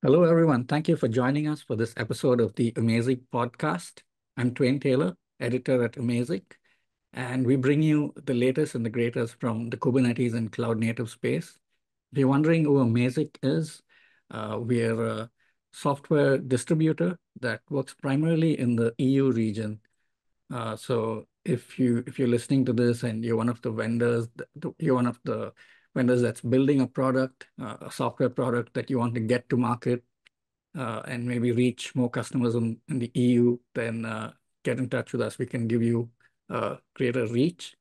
Hello, everyone. Thank you for joining us for this episode of the Amazic podcast. I'm Twain Taylor, editor at Amazic, and we bring you the latest and the greatest from the Kubernetes and cloud native space. If you're wondering who Amazic is, uh, we're a software distributor that works primarily in the EU region. Uh, so if you if you're listening to this and you're one of the vendors, you're one of the vendors that's building a product, uh, a software product that you want to get to market uh, and maybe reach more customers in, in the EU, then uh, get in touch with us. We can give you uh, greater reach.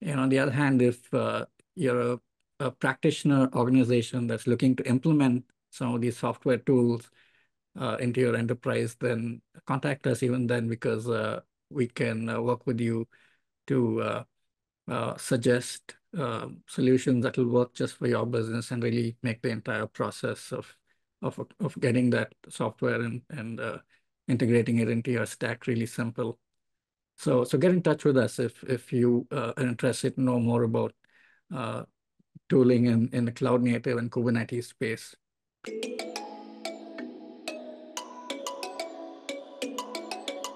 And on the other hand, if uh, you're a, a, practitioner organization that's looking to implement some of these software tools uh, into your enterprise, then contact us even then because we can work with you to suggest uh, solutions that will work just for your business and really make the entire process of of of getting that software and and uh, integrating it into your stack really simple. So so get in touch with us if if you uh, are interested to know more about uh, tooling in in the cloud native and Kubernetes space.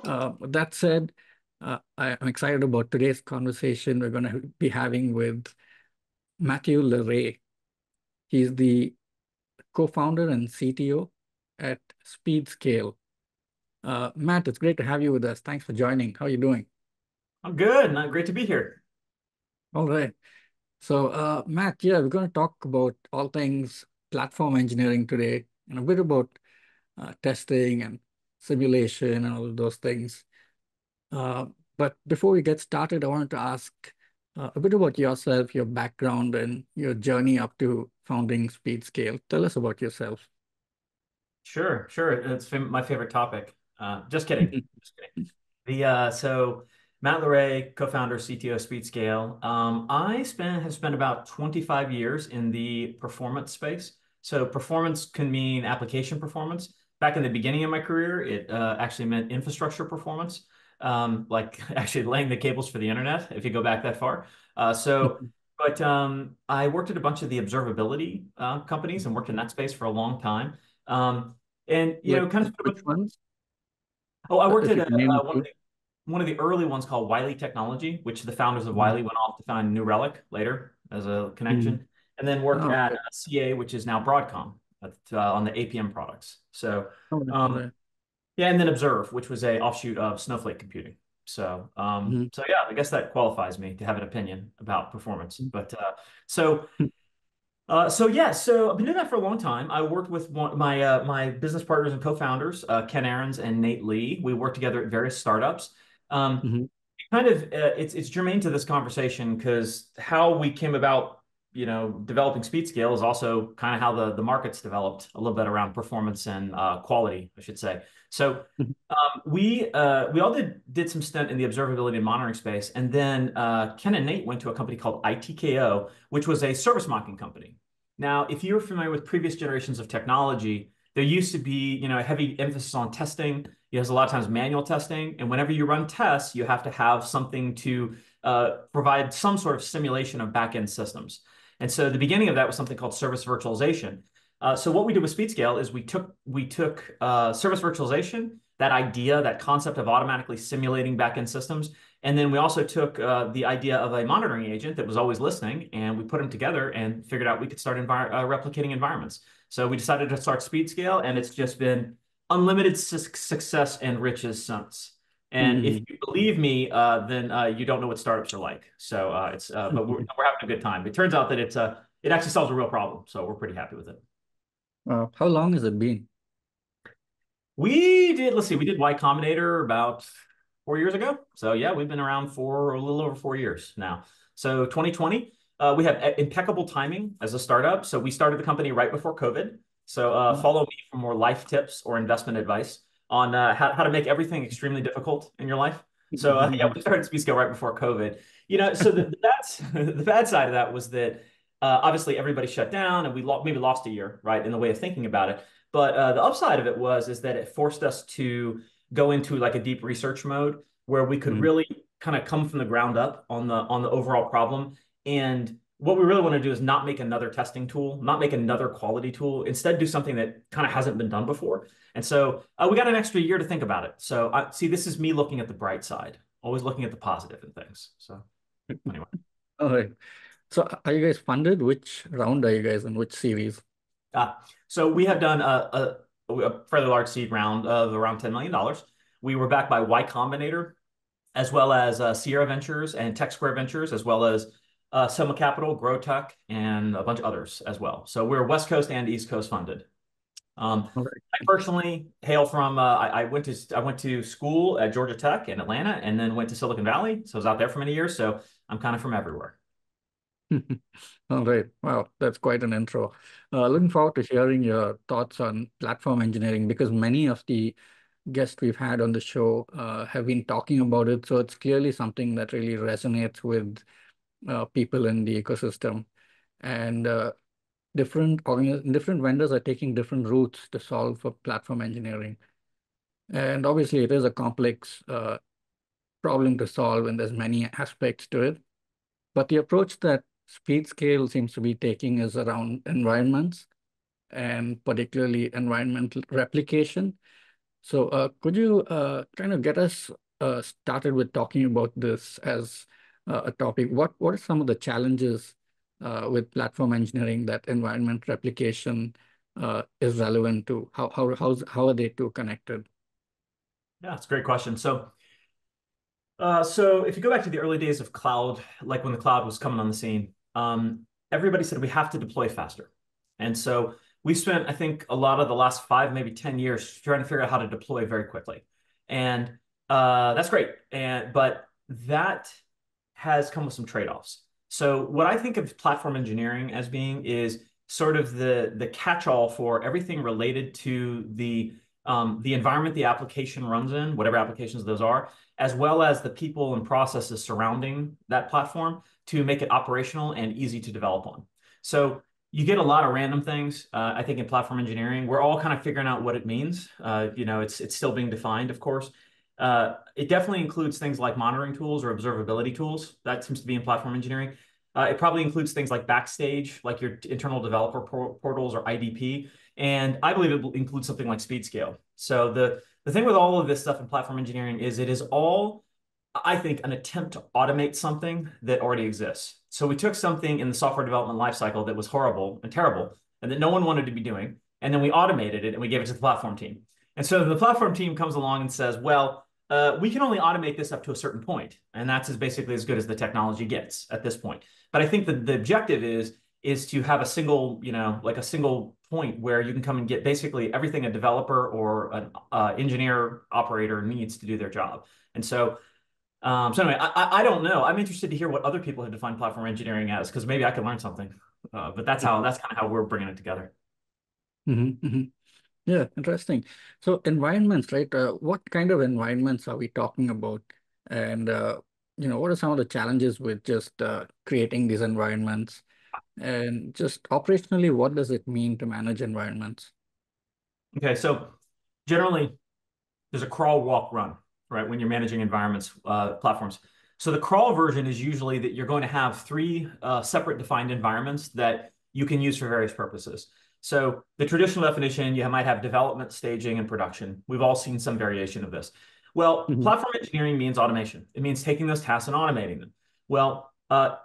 Uh, that said, uh, I, am excited about today's conversation we're going to be having with Matthew LeRay. He's the co-founder and CTO at SpeedScale. Uh, Matt, it's great to have you with us. Thanks for joining. How are you doing? I'm good. Not great to be here. All right. So, uh, Matt, yeah, we're going to talk about all things platform engineering today and a bit about uh, testing and simulation and all of those things. Uh, but before we get started, I wanted to ask uh, a bit about yourself, your background, and your journey up to founding SpeedScale. Tell us about yourself. Sure, sure. It's my favorite topic. Uh, just kidding. just kidding. The uh, so Matt LeRay, co-founder, CTO SpeedScale. Um, I spent have spent about 25 years in the performance space. So performance can mean application performance. Back in the beginning of my career, it uh, actually meant infrastructure performance um, like actually laying the cables for the internet, if you go back that far. Uh, so, but um, I worked at a bunch of the observability uh, companies and worked in that space for a long time. Um, and, you like, know, kind of. Which ones? Oh, I worked at uh, one, of the, one of the early ones called Wily Technology, which the founders of mm-hmm. Wily went off to found New Relic later as a connection. Mm-hmm. And then worked oh, at. CA, which is now Broadcom, at, uh, on the APM products. So, um, yeah, and then Observe, which was a offshoot of Snowflake Computing. So, um, mm-hmm. so yeah, I guess that qualifies me to have an opinion about performance. Mm-hmm. But uh, so, uh, so yeah, so I've been doing that for a long time. I worked with one, my uh, my business partners and co-founders, uh, Ken Ahrens and Nate Lee. We worked together at various startups. Um, mm-hmm. Kind of, uh, it's it's germane to this conversation because how we came about you know, developing speed scale is also kind of how the, the market's developed a little bit around performance and uh, quality, I should say. So mm-hmm. um, we uh, we all did did some stint in the observability and monitoring space, and then uh, Ken and Nate went to a company called ITKO, which was a service mocking company. Now, if you're familiar with previous generations of technology, there used to be you know a heavy emphasis on testing. There's a lot of times manual testing, and whenever you run tests, you have to have something to uh, provide some sort of simulation of backend systems. And so the beginning of that was something called service virtualization. Uh, so what we did with SpeedScale is we took we took uh, service virtualization, that idea, that concept of automatically simulating backend systems, and then we also took uh, the idea of a monitoring agent that was always listening, and we put them together and figured out we could start envir uh, replicating environments. So we decided to start SpeedScale, and it's just been unlimited su success and riches since. And mm-hmm. if you believe me, uh, then uh, you don't know what startups are like. So uh, it's, uh, but we're, we're having a good time. It turns out that it's a, uh, it actually solves a real problem. So we're pretty happy with it. How long has it been? We did, let's see, we did Y Combinator about four years ago. So yeah, we've been around for a little over four years now. So 2020, uh, we have impeccable timing as a startup. So we started the company right before COVID. So uh, mm-hmm. follow me for more life tips or investment advice on uh, how, how to make everything extremely difficult in your life. So uh, yeah, we started SpeedScale right before COVID. You know, so the, the bad the bad side of that was that uh, obviously everybody shut down and we lo- maybe lost a year, right, in the way of thinking about it. But uh, the upside of it was is that it forced us to go into like a deep research mode where we could mm-hmm. really kind of come from the ground up on the on the overall problem and what we really want to do is not make another testing tool, not make another quality tool. Instead, do something that kind of hasn't been done before. And so uh, we got an extra year to think about it. So I see this is me looking at the bright side, always looking at the positive in things. So anyway. All right. So are you guys funded? Which round are you guys in? Which series? Uh, so we have done a, a, a fairly large seed round of around $10 million. We were backed by Y Combinator, as well as uh, Sierra Ventures and Tech Square Ventures, as well as uh, Soma Capital, Growtech, and a bunch of others as well. So we're West Coast and East Coast funded. Um, okay. I personally hail from. Uh, I, I, went to I went to school at Georgia Tech in Atlanta, and then went to Silicon Valley. So I was out there for many years. So I'm kind of from everywhere. All right. Wow, that's quite an intro. Uh, looking forward to hearing your thoughts on platform engineering because many of the guests we've had on the show uh, have been talking about it. So it's clearly something that really resonates with uh, people in the ecosystem. And uh, different different vendors are taking different routes to solve for platform engineering. And obviously, it is a complex uh, problem to solve, and there's many aspects to it. But the approach that SpeedScale seems to be taking is around environments, and particularly environmental replication. So uh, could you uh, kind of get us uh, started with talking about this as uh, a topic? What, what are some of the challenges uh, with platform engineering that environment replication uh, is relevant to? How, how, how's, how are they two connected? Yeah, it's a great question. So, uh, so if you go back to the early days of cloud, like when the cloud was coming on the scene, um, everybody said we have to deploy faster. And so we spent, I think, a lot of the last five, maybe 10 years trying to figure out how to deploy very quickly. And uh, that's great. And but that has come with some trade-offs. So what I think of platform engineering as being is sort of the the catch-all for everything related to the um, the environment the application runs in, whatever applications those are, as well as the people and processes surrounding that platform to make it operational and easy to develop on. So you get a lot of random things. Uh, I think in platform engineering, we're all kind of figuring out what it means. Uh, you know, it's it's still being defined, of course. Uh, it definitely includes things like monitoring tools or observability tools. That seems to be in platform engineering. Uh, it probably includes things like Backstage, like your internal developer portals or IDP. And I believe it includes something like SpeedScale. So the, the thing with all of this stuff in platform engineering is it is all, I think, an attempt to automate something that already exists. So we took something in the software development lifecycle that was horrible and terrible and that no one wanted to be doing. And then we automated it and we gave it to the platform team. And so the platform team comes along and says, well, uh, we can only automate this up to a certain point, and that's as basically as good as the technology gets at this point. But I think that the objective is is to have a single, you know, like a single point where you can come and get basically everything a developer or an uh, engineer operator needs to do their job. And so, um, so anyway, I, I don't know. I'm interested to hear what other people have defined platform engineering as, because maybe I could learn something. Uh, but that's how that's kind of how we're bringing it together. Mm-hmm, mm-hmm. Yeah, interesting. So environments, right? Uh, what kind of environments are we talking about? And, uh, you know, what are some of the challenges with just uh, creating these environments? And just operationally, what does it mean to manage environments? Okay, so generally, there's a crawl, walk, run, right? When you're managing environments, uh, platforms. So the crawl version is usually that you're going to have three uh, separate defined environments that you can use for various purposes. So the traditional definition, you might have development, staging, and production. We've all seen some variation of this. Well, mm-hmm. platform engineering means automation. It means taking those tasks and automating them. Well, uh,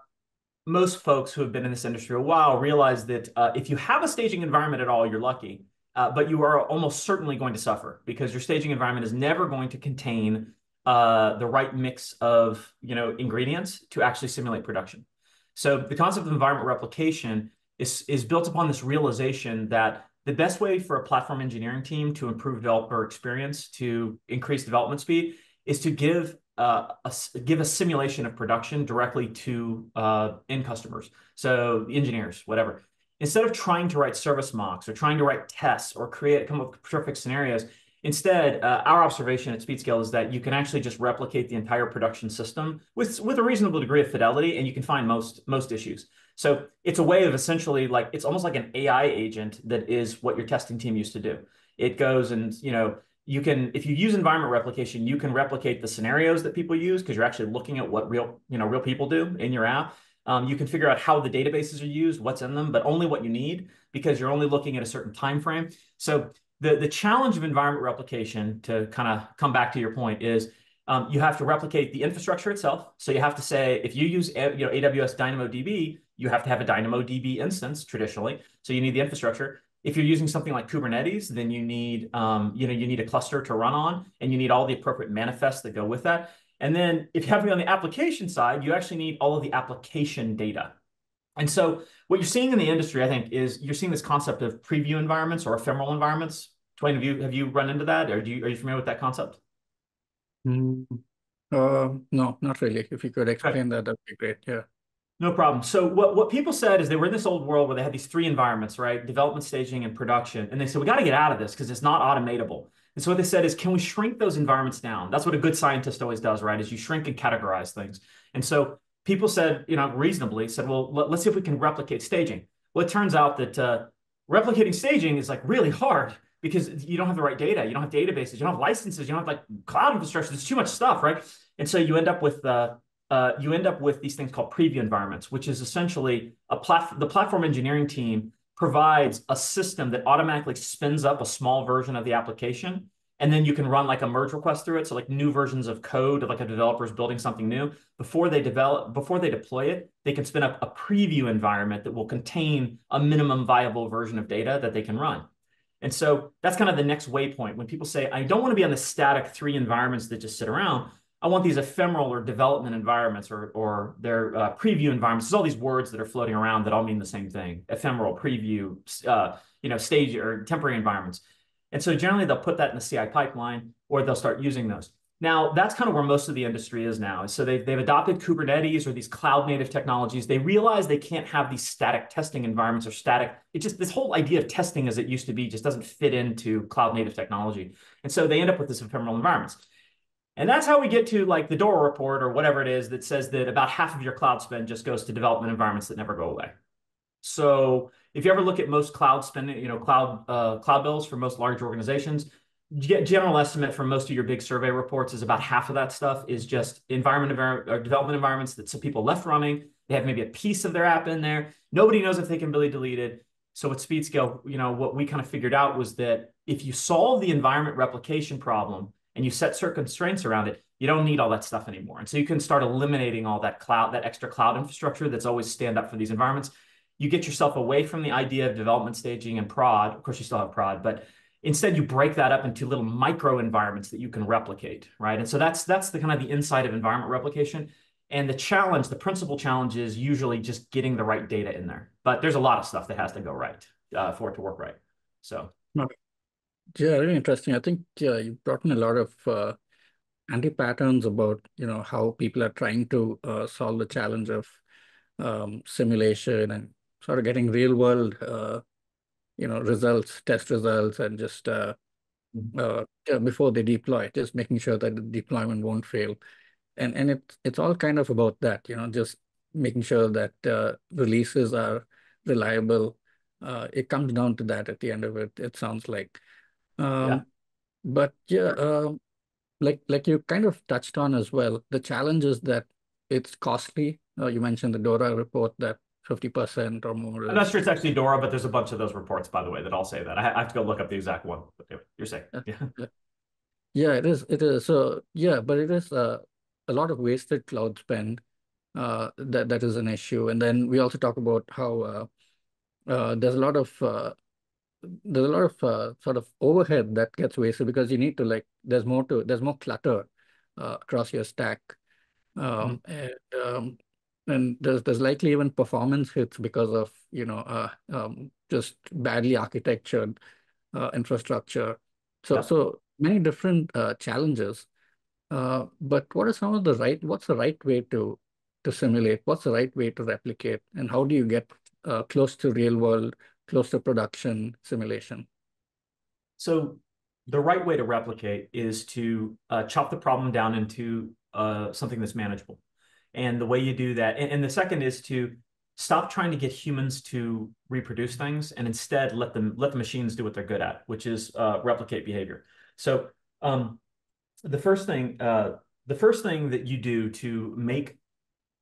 most folks who have been in this industry a while realize that uh, if you have a staging environment at all, you're lucky. Uh, but you are almost certainly going to suffer because your staging environment is never going to contain uh, the right mix of you know ingredients to actually simulate production. So the concept of environment replication is, is built upon this realization that the best way for a platform engineering team to improve developer experience, to increase development speed, is to give uh, a, give a simulation of production directly to uh, end customers. So engineers, whatever. Instead of trying to write service mocks or trying to write tests or create come up with perfect scenarios, Instead, uh, our observation at SpeedScale is that you can actually just replicate the entire production system with, with a reasonable degree of fidelity, and you can find most, most issues. So it's a way of essentially like, it's almost like an AI agent that is what your testing team used to do. It goes and, you know, you can, if you use environment replication, you can replicate the scenarios that people use because you're actually looking at what real, you know, real people do in your app. Um, you can figure out how the databases are used, what's in them, but only what you need because you're only looking at a certain time frame. So the, the challenge of environment replication, to kind of come back to your point, is um, you have to replicate the infrastructure itself. So you have to say, if you use you know, AWS DynamoDB, you have to have a DynamoDB instance traditionally. So you need the infrastructure. If you're using something like Kubernetes, then you need, um, you know, you need a cluster to run on, and you need all the appropriate manifests that go with that. And then if you have me on the application side, you actually need all of the application data. And so what you're seeing in the industry, I think, is you're seeing this concept of preview environments or ephemeral environments. Twain, have you have you run into that, or do you are you familiar with that concept? Mm, uh, no, not really. If you could explain okay. that, that'd be great. Yeah. No problem. So what, what people said is they were in this old world where they had these three environments, right? Development, staging, and production. And they said, we got to get out of this because it's not automatable. And so what they said is, can we shrink those environments down? That's what a good scientist always does, right? Is you shrink and categorize things. And so people said, you know, reasonably said, well, let, us see if we can replicate staging. Well, it turns out that uh, replicating staging is like really hard because you don't have the right data. You don't have databases. You don't have licenses. You don't have like cloud infrastructure. There's too much stuff, right? And so you end up with uh, uh, you end up with these things called preview environments, which is essentially a platform. The platform engineering team provides a system that automatically spins up a small version of the application, and then you can run like a merge request through it. So like new versions of code, of like a developer is building something new before they develop, before they deploy it, they can spin up a preview environment that will contain a minimum viable version of data that they can run. And so that's kind of the next waypoint. When people say, I don't want to be on the static three environments that just sit around, I want these ephemeral or development environments or, or their uh, preview environments. There's all these words that are floating around that all mean the same thing, ephemeral, preview, uh, you know, stage or temporary environments. And so generally they'll put that in the CI pipeline or they'll start using those. Now, that's kind of where most of the industry is now. So they've, they've adopted Kubernetes or these cloud native technologies. They realize they can't have these static testing environments or static. It just, this whole idea of testing as it used to be just doesn't fit into cloud native technology. And so they end up with this ephemeral environments. And that's how we get to like the DORA report or whatever it is that says that about half of your cloud spend just goes to development environments that never go away. So if you ever look at most cloud spending, you know, cloud uh, cloud bills for most large organizations, general estimate from most of your big survey reports is about half of that stuff is just environment or development environments that some people left running. They have maybe a piece of their app in there. Nobody knows if they can really delete it. So with SpeedScale, you know, what we kind of figured out was that if you solve the environment replication problem and you set certain constraints around it, you don't need all that stuff anymore. And so you can start eliminating all that cloud, that extra cloud infrastructure that's always stand up for these environments. You get yourself away from the idea of development staging and prod. Of course, you still have prod, but instead you break that up into little micro environments that you can replicate, right? And so that's that's the kind of the inside of environment replication. And the challenge, the principal challenge is usually just getting the right data in there. But there's a lot of stuff that has to go right uh, for it to work right. So. Yeah, really interesting. I think yeah, you brought in a lot of uh, anti-patterns about you know how people are trying to uh, solve the challenge of um, simulation and sort of getting real world uh, you know results, test results, and just uh, mm-hmm. uh, before they deploy, just making sure that the deployment won't fail. And and it it's all kind of about that, you know, just making sure that uh, releases are reliable. Uh, it comes down to that at the end of it. It sounds like. Um, yeah. But yeah, uh, like like you kind of touched on as well, the challenge is that it's costly. Uh, you mentioned the DORA report that 50% or more. I'm not sure it's actually DORA, but there's a bunch of those reports, by the way, that all say that. I have to go look up the exact one. But you're saying, yeah. yeah. It is. It is. So yeah, but it is uh, a lot of wasted cloud spend. Uh, that that is an issue. And then we also talk about how uh, uh, there's a lot of uh, there's a lot of uh, sort of overhead that gets wasted because you need to like there's more to there's more clutter uh, across your stack um, mm-hmm. and um, and there's there's likely even performance hits because of you know uh, um, just badly architectured uh, infrastructure so yeah. so many different uh, challenges uh, but what are some of the right what's the right way to to simulate what's the right way to replicate and how do you get uh, close to real world close to production simulation? So the right way to replicate is to uh, chop the problem down into uh, something that's manageable. And the way you do that, and, and, the second is to stop trying to get humans to reproduce things and instead let them let the machines do what they're good at, which is uh, replicate behavior. So um, the first thing, uh, the first thing that you do to make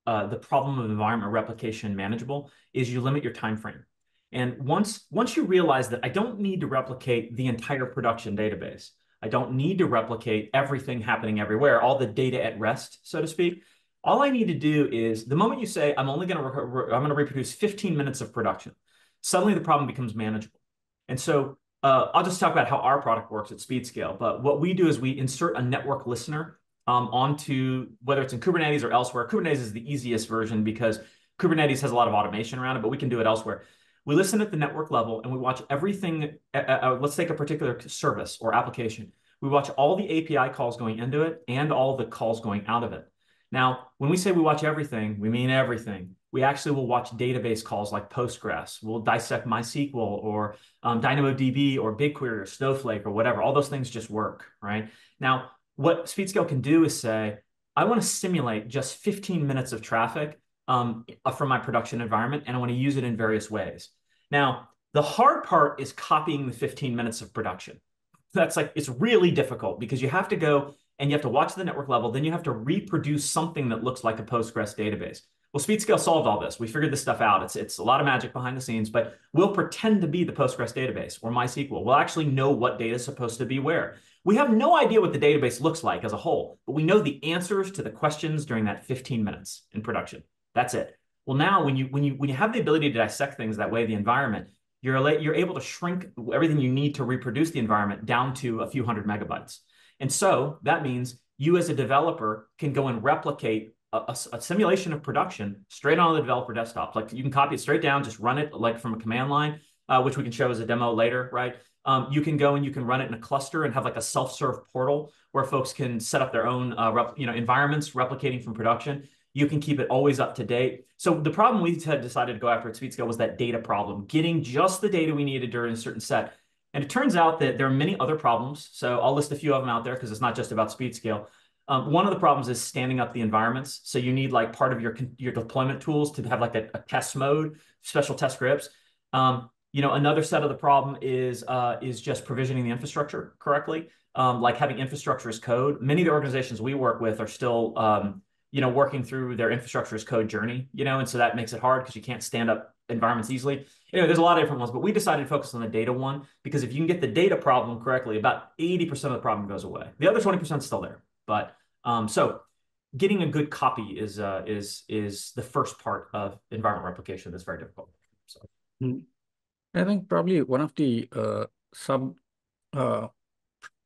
uh, the problem of environment replication manageable is you limit your time frame. And once, once you realize that I don't need to replicate the entire production database, I don't need to replicate everything happening everywhere, all the data at rest, so to speak. All I need to do is the moment you say, I'm only going to, I'm going to reproduce 15 minutes of production, suddenly the problem becomes manageable. And so uh, I'll just talk about how our product works at SpeedScale. But what we do is we insert a network listener um, onto whether it's in Kubernetes or elsewhere. Kubernetes is the easiest version because Kubernetes has a lot of automation around it, but we can do it elsewhere. We listen at the network level and we watch everything. Uh, uh, uh, let's take a particular service or application. We watch all the API calls going into it and all the calls going out of it. Now, when we say we watch everything, we mean everything. We actually will watch database calls like Postgres. We'll dissect MySQL or um, DynamoDB or BigQuery or Snowflake or whatever. All those things just work, right? Now, what SpeedScale can do is say, I want to simulate just 15 minutes of traffic um, from my production environment, and I want to use it in various ways. Now, the hard part is copying the 15 minutes of production. That's like, it's really difficult because you have to go and you have to watch the network level, then you have to reproduce something that looks like a Postgres database. Well, SpeedScale solved all this. We figured this stuff out. It's, it's a lot of magic behind the scenes, but we'll pretend to be the Postgres database or MySQL. We'll actually know what data is supposed to be where. We have no idea what the database looks like as a whole, but we know the answers to the questions during that 15 minutes in production. That's it. Well, now when you when you when you have the ability to dissect things that way, the environment, you're you're able to shrink everything you need to reproduce the environment down to a few hundred megabytes. And so that means you as a developer can go and replicate a, a, a, simulation of production straight on the developer desktop. Like you can copy it straight down, just run it like from a command line, uh, which we can show as a demo later, right? Um, you can go and you can run it in a cluster and have like a self-serve portal where folks can set up their own uh, you know environments replicating from production. You can keep it always up to date. So the problem we had decided to go after at SpeedScale was that data problem, getting just the data we needed during a certain set. And it turns out that there are many other problems. So I'll list a few of them out there because it's not just about SpeedScale. Um, one of the problems is standing up the environments. So you need like part of your your deployment tools to have like a, a test mode, special test scripts. Um, you know, another set of the problem is uh, is just provisioning the infrastructure correctly, um, like having infrastructure as code. Many of the organizations we work with are still, um, you know, working through their infrastructure as code journey. You know, and so that makes it hard because you can't stand up environments easily. Anyway, there's a lot of different ones, but we decided to focus on the data one because if you can get the data problem correctly, about 80% of the problem goes away. The other 20% is still there. But um, so getting a good copy is uh, is is the first part of environment replication that's very difficult. So. Hmm. I think probably one of the uh, sub uh,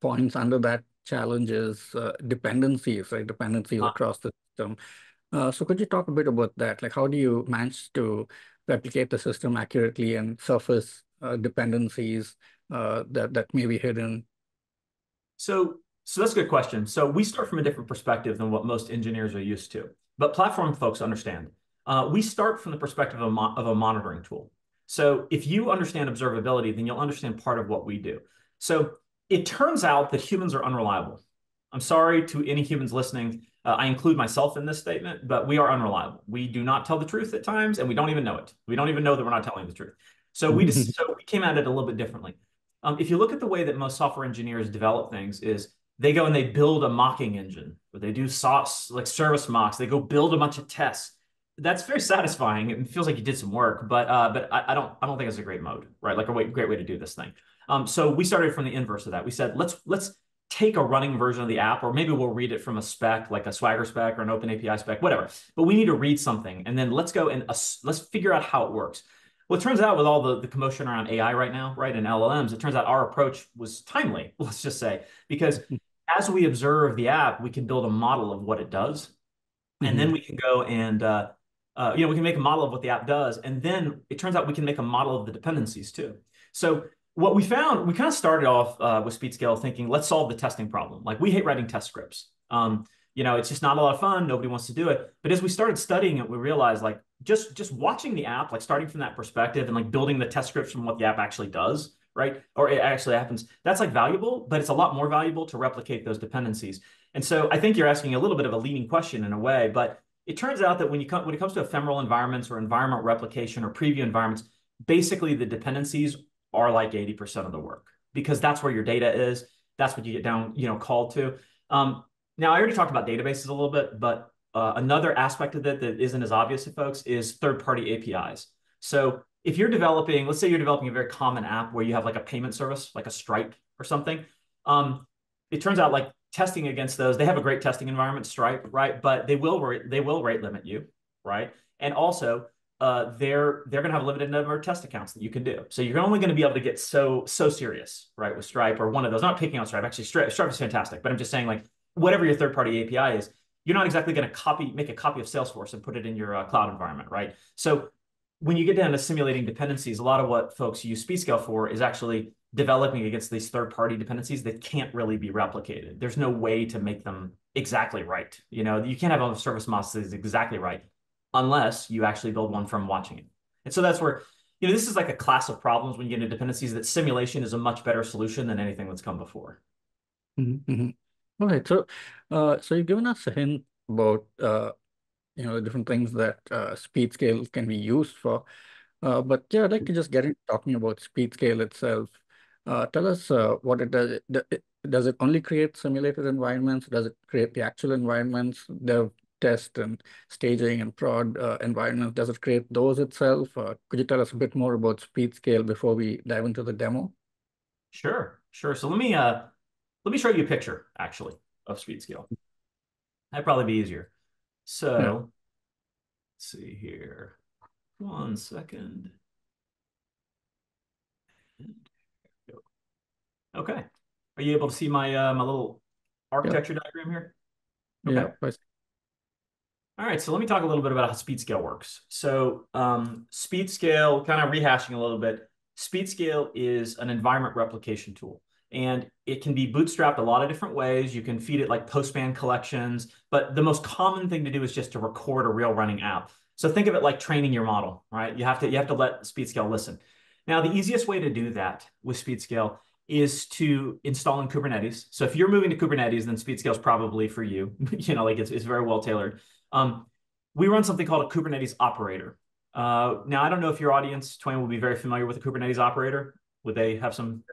points under that challenge is uh, dependencies, right? Dependencies ah. across the system. Uh, so could you talk a bit about that? Like how do you manage to replicate the system accurately and surface uh, dependencies uh, that, that may be hidden? So, so that's a good question. So we start from a different perspective than what most engineers are used to, but platform folks understand. Uh, we start from the perspective of a, of a monitoring tool. So if you understand observability, then you'll understand part of what we do. So it turns out that humans are unreliable. I'm sorry to any humans listening. Uh, I include myself in this statement, but we are unreliable. We do not tell the truth at times, and we don't even know it. We don't even know that we're not telling the truth. So we just so we came at it a little bit differently. Um, if you look at the way that most software engineers develop things, is they go and they build a mocking engine, or they do sauce like service mocks. They go build a bunch of tests. That's very satisfying. It feels like you did some work, but uh, but I, I don't I don't think it's a great mode, right? Like a way, great way to do this thing. Um, so we started from the inverse of that. We said let's let's take a running version of the app, or maybe we'll read it from a spec, like a Swagger spec or an Open API spec, whatever. But we need to read something, and then let's go and uh, let's figure out how it works. Well, it turns out with all the, the commotion around AI right now, right, and LLMs, it turns out our approach was timely, let's just say, because as we observe the app, we can build a model of what it does. And mm-hmm. then we can go and, uh, uh, you know, we can make a model of what the app does. And then it turns out we can make a model of the dependencies too. So what we found, we kind of started off uh, with SpeedScale thinking, let's solve the testing problem. Like we hate writing test scripts. Um, you know, it's just not a lot of fun. Nobody wants to do it. But as we started studying it, we realized like just just watching the app, like starting from that perspective and like building the test scripts from what the app actually does, right? Or it actually happens. That's like valuable, but it's a lot more valuable to replicate those dependencies. And so I think you're asking a little bit of a leading question in a way, but it turns out that when you come when it comes to ephemeral environments or environment replication or preview environments, basically the dependencies are like 80% of the work because that's where your data is. That's what you get down, you know, called to. Um, now I already talked about databases a little bit, but uh, another aspect of it that isn't as obvious to folks is third-party APIs. So if you're developing, let's say you're developing a very common app where you have like a payment service, like a Stripe or something. Um, it turns out like testing against those, they have a great testing environment, Stripe, right? But they will they will rate limit you, right? And also, uh, they're they're going to have a limited number of test accounts that you can do. So you're only going to be able to get so so serious, right, with Stripe or one of those. I'm not picking on Stripe. Actually, Stripe, Stripe is fantastic, but I'm just saying like whatever your third party API is, you're not exactly going to copy make a copy of Salesforce and put it in your uh, cloud environment, right? So when you get down to simulating dependencies, a lot of what folks use SpeedScale for is actually developing against these third-party dependencies that can't really be replicated. There's no way to make them exactly right. You know, you can't have a service model that is exactly right unless you actually build one from watching it. And so that's where, you know, this is like a class of problems when you get into dependencies that simulation is a much better solution than anything that's come before. Mm-hmm. mm-hmm. Okay, so uh, so you've given us a hint about uh, you know the different things that uh, speed scale can be used for. Uh, but yeah, I'd like to just get into talking about speed scale itself. Uh, tell us uh, what it does. Does it only create simulated environments? Does it create the actual environments, the test and staging and prod uh, environments? Does it create those itself? Uh, could you tell us a bit more about speed scale before we dive into the demo? Sure, sure. So let me uh, let me show you a picture actually of speed scale. That'd probably be easier. So yeah. let's see here. One second. Okay. Are you able to see my uh, my little architecture yeah. diagram here? Okay. Yeah. All right, so let me talk a little bit about how speed scale works. So um, speed scale, kind of rehashing a little bit, speed scale is an environment replication tool. And it can be bootstrapped a lot of different ways. You can feed it like Postman collections, but the most common thing to do is just to record a real running app. So think of it like training your model, right? You have to you have to let SpeedScale listen. Now, the easiest way to do that with SpeedScale is to install in Kubernetes. So if you're moving to Kubernetes, then SpeedScale is probably for you. you know, like it's, it's very well tailored. Um, we run something called a Kubernetes operator. Uh, now, I don't know if your audience, Twain, will be very familiar with a Kubernetes operator. Would they have some?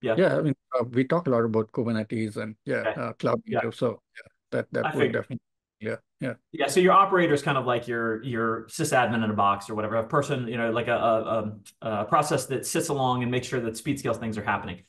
Yeah. Yeah. I mean, uh, we talk a lot about Kubernetes and yeah, okay. uh, cloud native. Yeah. So yeah, that that I would definitely. Yeah. Yeah. Yeah. So your operator is kind of like your your sysadmin in a box or whatever, a person, you know, like a, a, a process that sits along and makes sure that speed scale things are happening.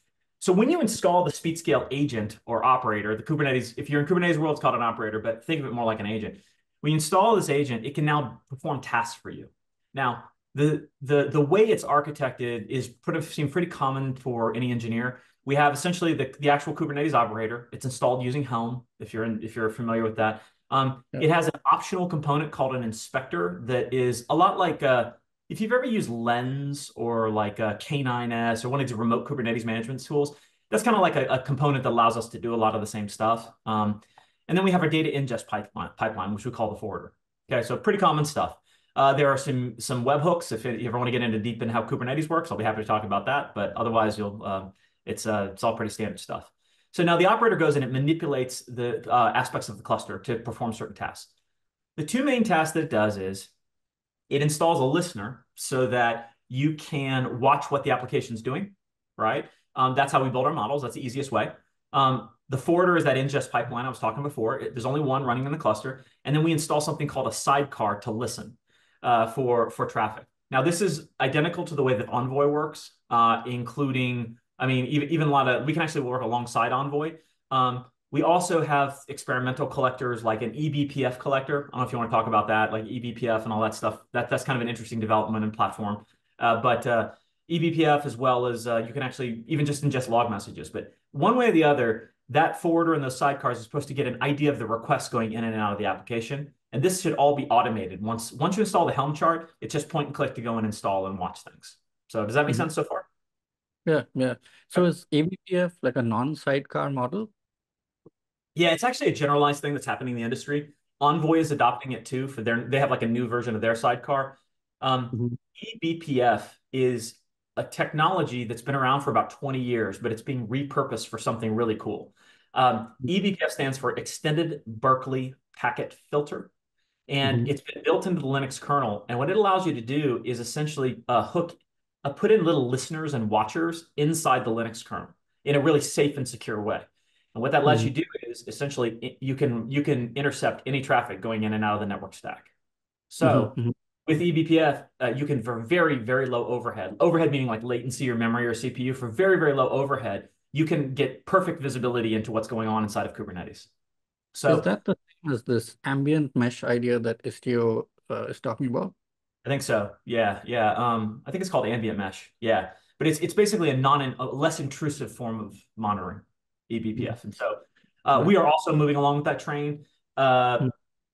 So when you install the SpeedScale agent or operator, the Kubernetes, if you're in Kubernetes world, it's called an operator, but think of it more like an agent. When you install this agent, it can now perform tasks for you. Now, the the the way it's architected is pretty seem pretty common for any engineer. We have essentially the, the actual Kubernetes operator. It's installed using Helm, if you're in, if you're familiar with that. Um, yeah. It has an optional component called an inspector that is a lot like uh, if you've ever used Lens or like a K9S or one of these remote Kubernetes management tools, that's kind of like a, a, component that allows us to do a lot of the same stuff. Um, and then we have our data ingest pipeline, pipeline, which we call the forwarder. Okay, so pretty common stuff. Uh, there are some some webhooks. If you ever want to get into deep in how Kubernetes works, I'll be happy to talk about that. But otherwise, you'll uh, it's uh, it's all pretty standard stuff. So now the operator goes and it manipulates the uh, aspects of the cluster to perform certain tasks. The two main tasks that it does is it installs a listener so that you can watch what the application is doing, right? Um, that's how we build our models. That's the easiest way. Um, the forwarder is that ingest pipeline I was talking before. It, there's only one running in the cluster. And then we install something called a sidecar to listen uh, for, for traffic. Now, this is identical to the way that Envoy works, uh, including, I mean, even, even a lot of, we can actually work alongside Envoy. Um, we also have experimental collectors like an eBPF collector. I don't know if you want to talk about that, like eBPF and all that stuff. That, that's kind of an interesting development and platform. Uh, but uh, eBPF as well as uh, you can actually even just ingest log messages. But one way or the other, that forwarder and those sidecars is supposed to get an idea of the requests going in and out of the application. And this should all be automated. Once once you install the Helm chart, it's just point and click to go and install and watch things. So does that make mm -hmm. sense so far? Yeah, yeah. So is eBPF like a non-sidecar model? Yeah, it's actually a generalized thing that's happening in the industry. Envoy is adopting it too for their they have like a new version of their sidecar. Um, mm-hmm. eBPF is a technology that's been around for about 20 years, but it's being repurposed for something really cool. Um, mm-hmm. eBPF stands for Extended Berkeley Packet Filter, and mm-hmm. it's been built into the Linux kernel. And what it allows you to do is essentially uh, hook, uh, put in little listeners and watchers inside the Linux kernel in a really safe and secure way. And what that lets mm-hmm. you do is essentially you can you can intercept any traffic going in and out of the network stack. So mm-hmm. mm-hmm. with eBPF, uh, you can for very very low overhead, overhead meaning like latency or memory or CPU, for very very low overhead, you can get perfect visibility into what's going on inside of Kubernetes. So is that the same as this ambient mesh idea that Istio uh, is talking about? I think so. Yeah, yeah. Um, I think it's called ambient mesh. Yeah, but it's it's basically a non a less intrusive form of monitoring eBPF, and so uh, we are also moving along with that train. Uh, hmm.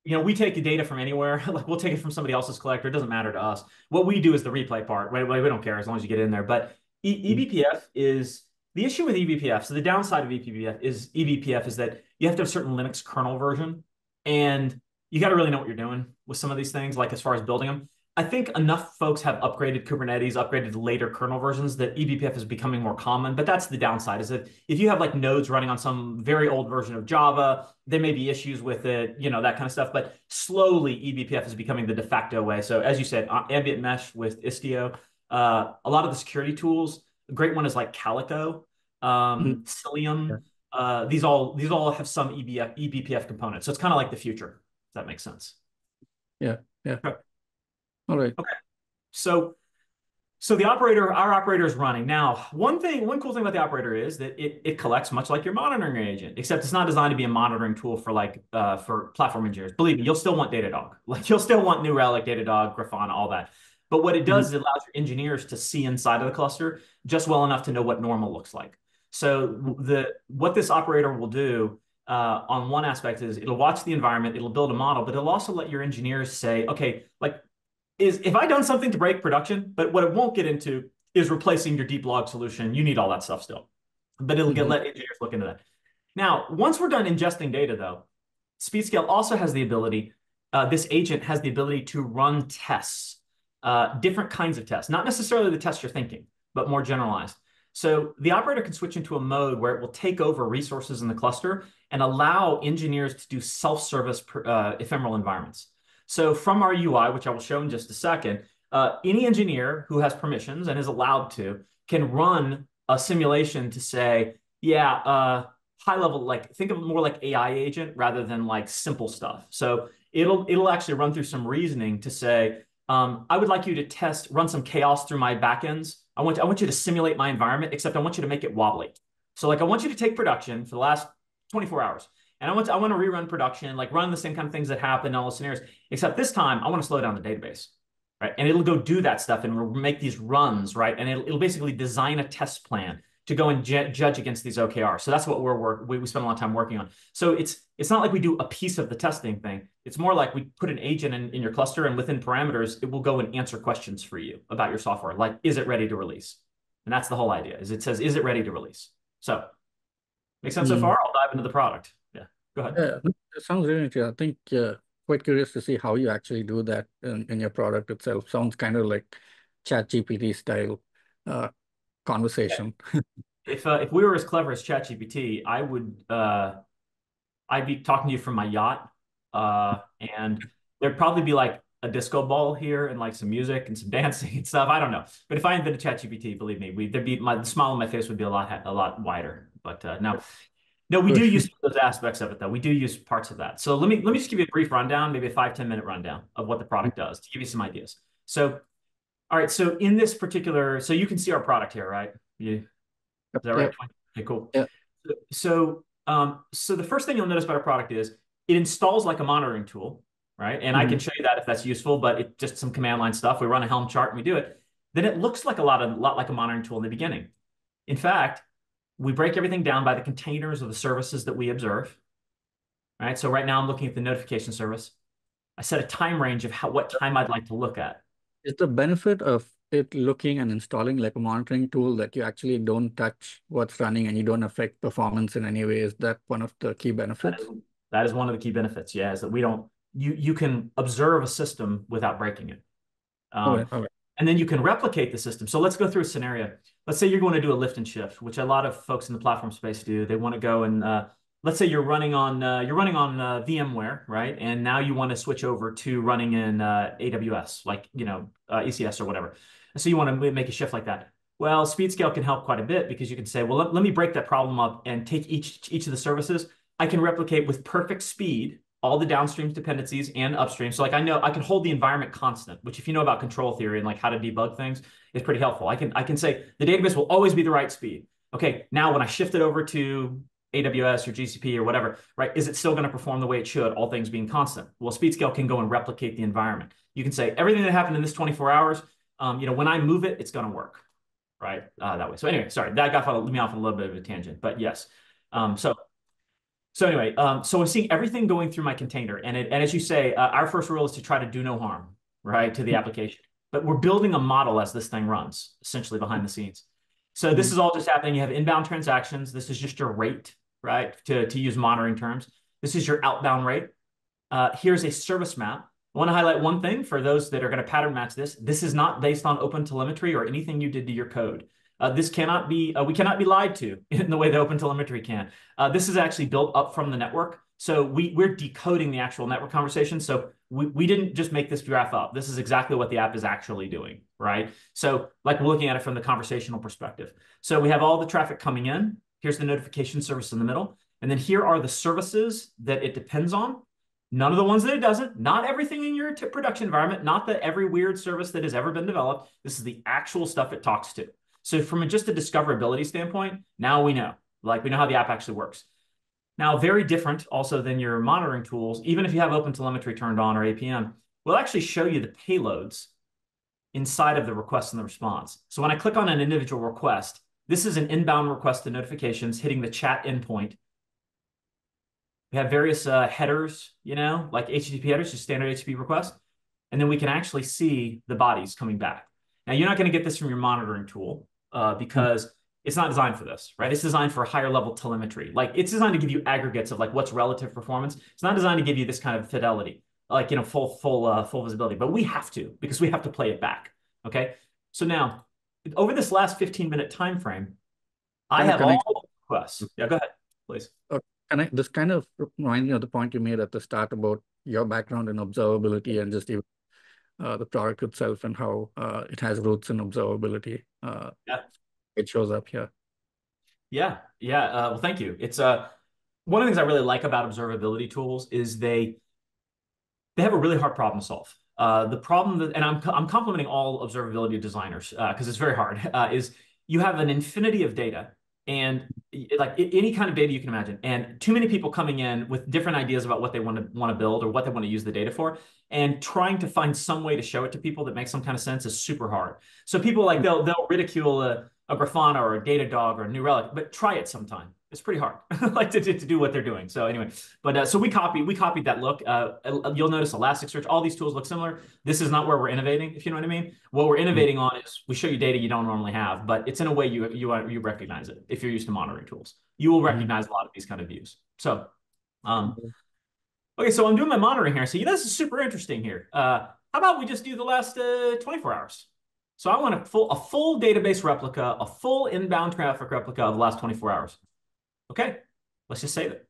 you know, we take the data from anywhere. like we'll take it from somebody else's collector. It doesn't matter to us. What we do is the replay part. Right? We don't care as long as you get in there. But e- hmm. eBPF is the issue with eBPF. So the downside of eBPF is eBPF is that you have to have a certain Linux kernel version, and you got to really know what you're doing with some of these things, like as far as building them. I think enough folks have upgraded Kubernetes, upgraded later kernel versions that eBPF is becoming more common. But that's the downside is that if you have like nodes running on some very old version of Java, there may be issues with it, you know, that kind of stuff. But slowly eBPF is becoming the de facto way. So as you said, ambient mesh with Istio, uh, a lot of the security tools, a great one is like Calico, um, mm-hmm. Cilium. Yeah. Uh, these all these all have some EBF, eBPF components. So it's kind of like the future. If that makes sense. Yeah. Yeah. All right. Okay. So so the operator, our operator is running. Now, one thing, one cool thing about the operator is that it, it collects much like your monitoring agent, except it's not designed to be a monitoring tool for like uh, for platform engineers. Believe me, you'll still want Datadog. Like you'll still want New Relic, Datadog, Grafana, all that. But what it does mm-hmm. is it allows your engineers to see inside of the cluster just well enough to know what normal looks like. So the what this operator will do uh, on one aspect is it'll watch the environment, it'll build a model, but it'll also let your engineers say, okay, like is if I done something to break production, but what it won't get into is replacing your deep log solution. You need all that stuff still, but it'll get mm-hmm. let engineers look into that. Now, once we're done ingesting data, though, SpeedScale also has the ability. Uh, this agent has the ability to run tests, uh, different kinds of tests, not necessarily the tests you're thinking, but more generalized. So the operator can switch into a mode where it will take over resources in the cluster and allow engineers to do self-service uh, ephemeral environments. So from our UI, which I will show in just a second, uh, any engineer who has permissions and is allowed to can run a simulation to say, yeah, uh, high level, like think of it more like AI agent rather than like simple stuff. So it'll it'll actually run through some reasoning to say, um, I would like you to test, run some chaos through my backends. I want I want you to simulate my environment, except I want you to make it wobbly. So like I want you to take production for the last 24 hours and I want to, I want to rerun production, like run the same kind of things that happen in all the scenarios. Except this time, I want to slow down the database, right? And it'll go do that stuff and make these runs, right? And it'll, it'll basically design a test plan to go and ju- judge against these OKRs. So that's what we're work we, we spend a lot of time working on. So it's it's not like we do a piece of the testing thing. It's more like we put an agent in, in your cluster and within parameters, it will go and answer questions for you about your software. Like, is it ready to release? And that's the whole idea. Is it says, is it ready to release? So, make sense mm. so hmm. far? I'll dive into the product. Go ahead. Yeah, it sounds really interesting. I think uh, quite curious to see how you actually do that in, in your product itself. Sounds kind of like ChatGPT style uh, conversation. if uh, if we were as clever as ChatGPT, I would uh, I'd be talking to you from my yacht, uh, and there'd probably be like a disco ball here and like some music and some dancing and stuff. I don't know, but if I invented ChatGPT, believe me, we there'd be my the smile on my face would be a lot a lot wider. But uh, now no, we do use those aspects of it though. We do use parts of that. So let me let me just give you a brief rundown, maybe a five ten minute rundown of what the product does to give you some ideas. So, all right. So in this particular, so you can see our product here, right? You, is that right? Okay, cool. Yeah. So, um, so the first thing you'll notice about our product is it installs like a monitoring tool, right? And mm-hmm. I can mm-hmm. show you that if that's useful, but it's just some command line stuff. We run a Helm chart and we do it. Then it looks like a lot of lot like a monitoring tool in the beginning. In fact, we break everything down by the containers or the services that we observe. Right. So right now I'm looking at the notification service. I set a time range of how what time I'd like to look at. Is the benefit of it looking and installing like a monitoring tool that you actually don't touch what's running and you don't affect performance in any way? Is that one of the key benefits? That is, that is one of the key benefits. Yeah, is that we don't you you can observe a system without breaking it. Um, And then you can replicate the system. So let's go through a scenario let's say you're going to do a lift and shift, which a lot of folks in the platform space do. They want to go and uh, let's say you're running on uh, you're running on uh, VMware, right? And now you want to switch over to running in uh, AWS, like you know uh, ECS or whatever. And so you want to make a shift like that. Well, SpeedScale can help quite a bit because you can say, well, let, let me break that problem up and take each, each of the services. I can replicate with perfect speed all the downstream dependencies and upstream. So like I know I can hold the environment constant, which if you know about control theory and like how to debug things is pretty helpful. I can I can say the database will always be the right speed. Okay, now when I shift it over to AWS or GCP or whatever, right? Is it still going to perform the way it should, all things being constant? Well, SpeedScale can go and replicate the environment. You can say everything that happened in this 24 hours, um, you know, when I move it, it's going to work, right? Uh, that way. So anyway, sorry, that got me off a little bit of a tangent, but yes. Um, so so anyway, um, so we're seeing everything going through my container, and it, and as you say, uh, our first rule is to try to do no harm, right, to the mm-hmm. application. But we're building a model as this thing runs, essentially behind the scenes. So this mm-hmm. is all just happening. You have inbound transactions. This is just your rate, right? To, to use monitoring terms. This is your outbound rate. Uh, here's a service map. I want to highlight one thing for those that are going to pattern match this. This is not based on open telemetry or anything you did to your code. Uh, this cannot be, uh, we cannot be lied to in the way that open telemetry can. Uh, this is actually built up from the network. So we, we're decoding the actual network conversation. So we, we didn't just make this graph up. This is exactly what the app is actually doing, right? So like we're looking at it from the conversational perspective. So we have all the traffic coming in. Here's the notification service in the middle. And then here are the services that it depends on. None of the ones that it doesn't, not everything in your production environment, not the every weird service that has ever been developed. This is the actual stuff it talks to. So from just a discoverability standpoint, now we know, like we know how the app actually works. Now, very different also than your monitoring tools, even if you have OpenTelemetry turned on or APM, we'll actually show you the payloads inside of the request and the response. So when I click on an individual request, this is an inbound request to notifications hitting the chat endpoint. We have various uh, headers, you know, like HTTP headers, just standard HTTP request. And then we can actually see the bodies coming back. Now, you're not going to get this from your monitoring tool uh, because it's not designed for this, right? It's designed for higher level telemetry. Like it's designed to give you aggregates of like what's relative performance. It's not designed to give you this kind of fidelity, like you know, full full uh, full visibility. But we have to because we have to play it back. Okay. So now, over this last 15 minute time frame, I have all requests. Yeah, go ahead, please. Okay. And I, this kind of reminds me of the point you made at the start about your background in observability and just even uh, the product itself and how uh, it has roots in observability. Uh, yeah it shows up here. Yeah, yeah. Uh, well, thank you. It's uh, one of the things I really like about observability tools is they they have a really hard problem to solve. Uh, the problem that, and I'm I'm complimenting all observability designers because uh, it's very hard. Uh, is you have an infinity of data and like any kind of data you can imagine. And too many people coming in with different ideas about what they want to want to build or what they want to use the data for and trying to find some way to show it to people that makes some kind of sense is super hard. So people like hmm. they'll they'll ridicule a, a grafana or a datadog or a new relic but try it sometime it's pretty hard like to, to, do what they're doing. So anyway but uh, so we copy we copied that look uh, you'll notice elasticsearch all these tools look similar. This is not where we're innovating if you know what i mean. What we're innovating on is we show you data you don't normally have but it's in a way you you you recognize it if you're used to monitoring tools. You will mm-hmm. recognize a lot of these kind of views. So um mm-hmm. okay so i'm doing my monitoring here. So yeah, this is super interesting here. Uh how about we just do the last uh, 24 hours? So I want a full, a full database replica, a full inbound traffic replica of the last 24 hours. Okay, let's just save it.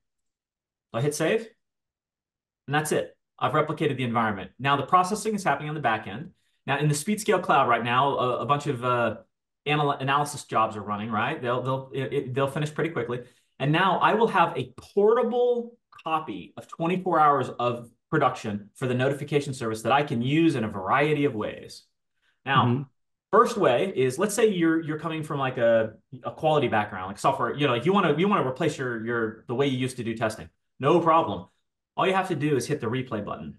So I hit save, and that's it. I've replicated the environment. Now the processing is happening on the back end. Now in the SpeedScale cloud right now, a, a bunch of uh, anal analysis jobs are running, right? They'll, they'll, it, they'll finish pretty quickly. And now I will have a portable copy of 24 hours of production for the notification service that I can use in a variety of ways. Now, mm -hmm. First way is let's say you're you're coming from like a, a quality background, like software, you know, like you want to you want to replace your your the way you used to do testing. No problem. All you have to do is hit the replay button.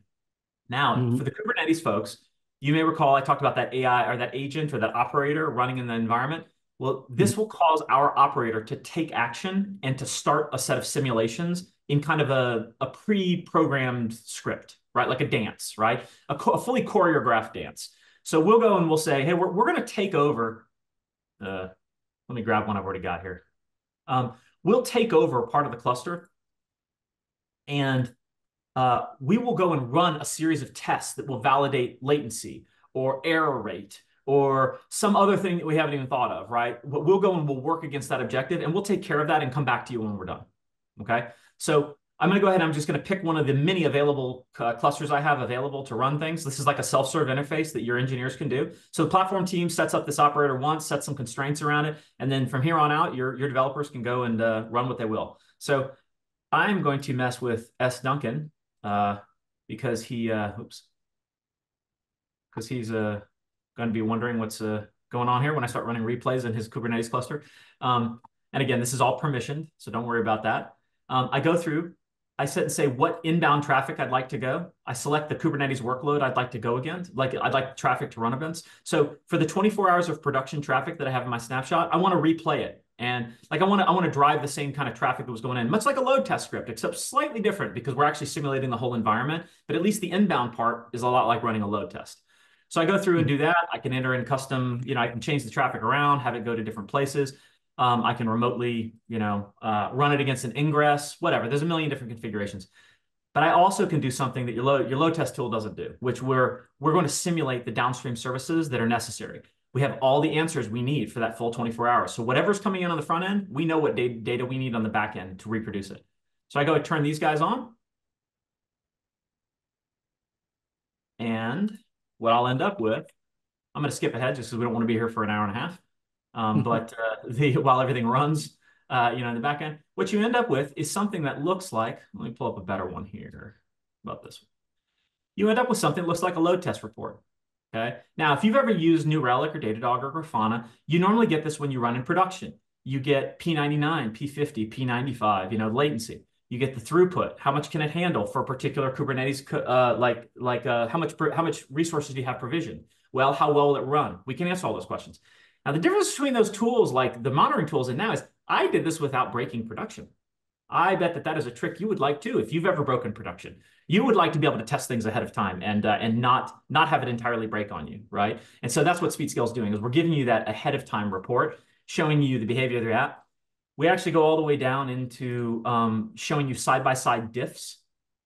Now, mm-hmm. for the Kubernetes folks, you may recall I talked about that AI or that agent or that operator running in the environment. Well, this mm-hmm. will cause our operator to take action and to start a set of simulations in kind of a, a pre-programmed script, right? Like a dance, right? A, a fully choreographed dance. So we'll go and we'll say, hey, we're, we're going to take over. Uh, let me grab one I've already got here. Um, we'll take over part of the cluster and uh, we will go and run a series of tests that will validate latency or error rate or some other thing that we haven't even thought of, right? We'll go and we'll work against that objective and we'll take care of that and come back to you when we're done. Okay. So I'm going to go ahead. And I'm just going to pick one of the many available uh, clusters I have available to run things. This is like a self-serve interface that your engineers can do. So the platform team sets up this operator once, sets some constraints around it, and then from here on out, your, your developers can go and uh, run what they will. So I'm going to mess with S. Duncan uh, because he, uh, oops, because he's uh, going to be wondering what's uh, going on here when I start running replays in his Kubernetes cluster. Um, and again, this is all permissioned, so don't worry about that. Um, I go through, I sit and say what inbound traffic I'd like to go. I select the Kubernetes workload I'd like to go against. Like I'd like traffic to run against. So for the 24 hours of production traffic that I have in my snapshot, I want to replay it. And like I want to I want to drive the same kind of traffic that was going in, much like a load test script, except slightly different because we're actually simulating the whole environment. But at least the inbound part is a lot like running a load test. So I go through and hmm. do that. I can enter in custom, you know, I can change the traffic around, have it go to different places. Um, I can remotely, you know, uh, run it against an ingress, whatever. There's a million different configurations. But I also can do something that your load, your load test tool doesn't do, which we're, we're going to simulate the downstream services that are necessary. We have all the answers we need for that full 24 hours. So whatever's coming in on the front end, we know what data, data we need on the back end to reproduce it. So I go and turn these guys on. And what I'll end up with, I'm going to skip ahead just because we don't want to be here for an hour and a half. Um, mm-hmm. but uh, the, while everything runs, uh, you know, in the back end, what you end up with is something that looks like, let me pull up a better one here about this one. You end up with something that looks like a load test report. Okay. Now, if you've ever used New Relic or Datadog or Grafana, you normally get this when you run in production. You get P99, P50, P95, you know, latency. You get the throughput. How much can it handle for a particular Kubernetes, uh, like like uh, how much how much resources do you have provisioned? Well, how well will it run? We can answer all those questions. Now, the difference between those tools, like the monitoring tools and now is I did this without breaking production. I bet that that is a trick you would like too. If you've ever broken production, you would like to be able to test things ahead of time and uh, and not not have it entirely break on you, right? And so that's what SpeedScale is doing is we're giving you that ahead of time report, showing you the behavior of the app. We actually go all the way down into um, showing you side by side diffs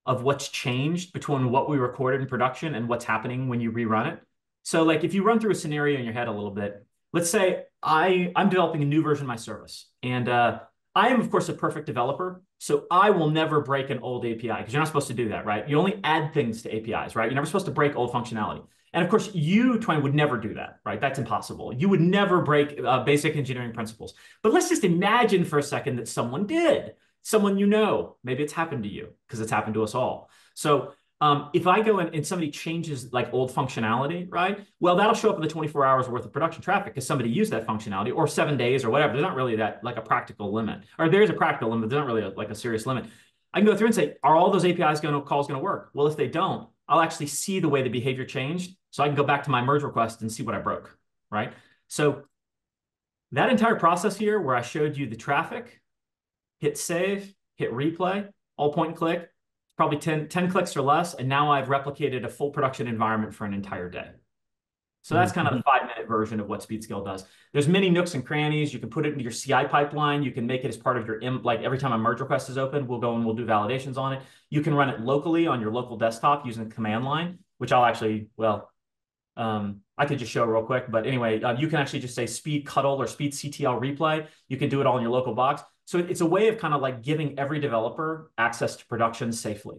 of what's changed between what we recorded in production and what's happening when you rerun it. So like if you run through a scenario in your head a little bit, let's say I, I'm developing a new version of my service. And uh, I am, of course, a perfect developer. So I will never break an old API because you're not supposed to do that, right? You only add things to APIs, right? You're never supposed to break old functionality. And of course, you, Twain, would never do that, right? That's impossible. You would never break uh, basic engineering principles. But let's just imagine for a second that someone did. Someone you know, maybe it's happened to you because it's happened to us all. So um, if I go in and somebody changes like old functionality, right? Well, that'll show up in the 24 hours worth of production traffic because somebody used that functionality or seven days or whatever. There's not really that like a practical limit or there is a practical limit. There's not really a, like a serious limit. I can go through and say, are all those APIs going to calls going to work? Well, if they don't, I'll actually see the way the behavior changed. So I can go back to my merge request and see what I broke, right? So that entire process here where I showed you the traffic, hit save, hit replay, all point and click, probably 10, 10 clicks or less. And now I've replicated a full production environment for an entire day. So that's kind of the mm-hmm. five minute version of what SpeedScale does. There's many nooks and crannies. You can put it into your CI pipeline. You can make it as part of your, like every time a merge request is open, we'll go and we'll do validations on it. You can run it locally on your local desktop using the command line, which I'll actually, well, um, I could just show real quick. But anyway, uh, you can actually just say speed cuddle or speed CTL replay. You can do it all in your local box. So it's a way of kind of like giving every developer access to production safely.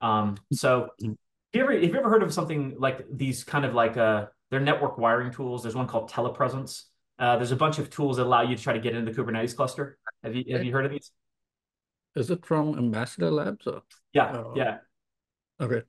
Um, so if you ever, if you ever heard of something like these kind of like uh, they're network wiring tools, there's one called telepresence. Uh, there's a bunch of tools that allow you to try to get into the Kubernetes cluster. Have you have you heard of these? Is it from Ambassador Labs? Or? Yeah, uh, yeah. Okay.